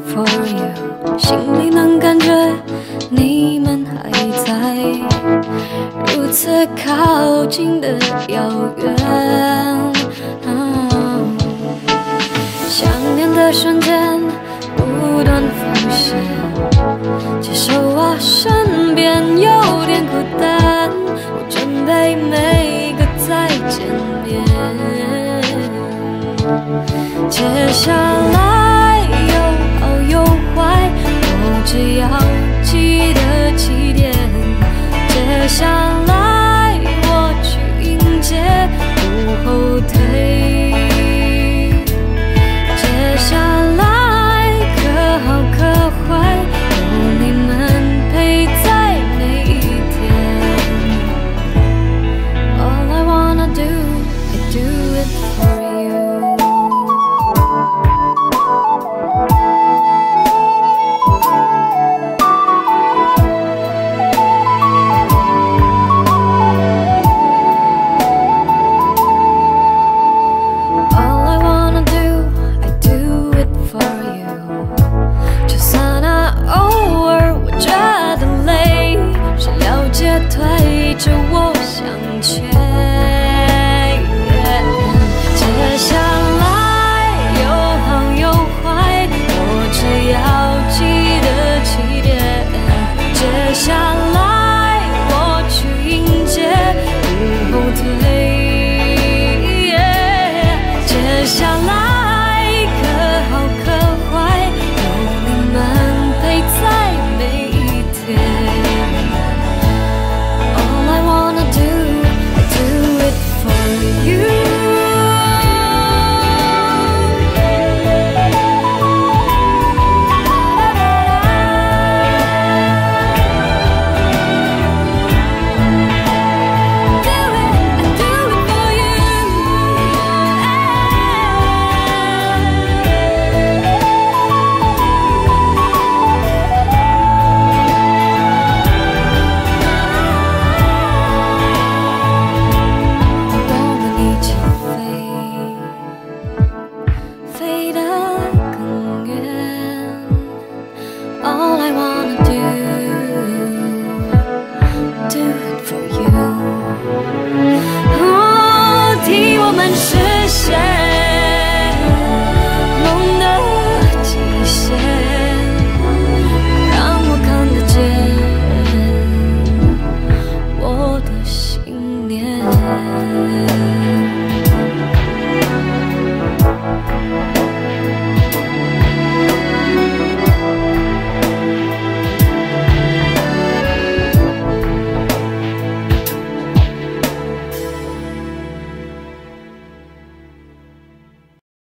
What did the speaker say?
for you，心里能感觉你们还在，如此靠近的遥远。想念的瞬间不断浮现，接受我身边有点孤单，我准备每个再见面。接下来只要